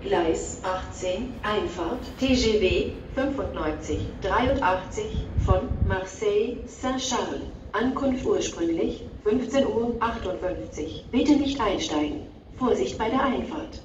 Gleis 18, Einfahrt TGW 9583 von Marseille Saint-Charles. Ankunft ursprünglich 15.58 Uhr. Bitte nicht einsteigen. Vorsicht bei der Einfahrt.